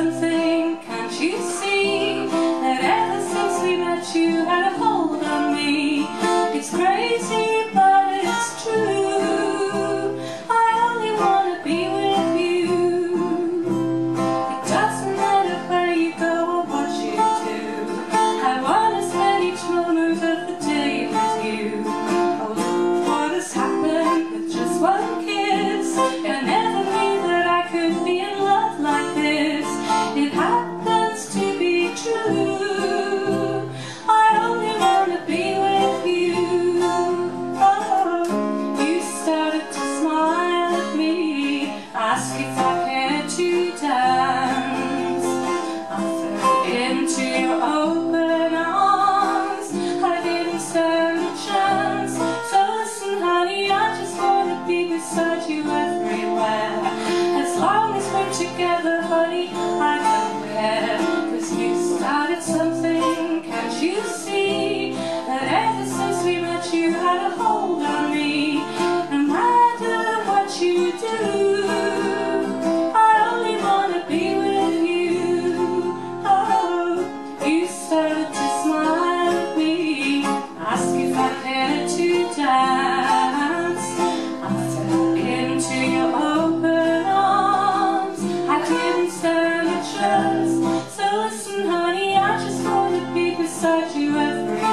something true. I only wanna be with you. You started to smile at me, ask if I can't dance. I fell into your open arms. I didn't stand a chance. So listen, honey, I just wanna be beside you everywhere. As long as we're together, honey. Some love.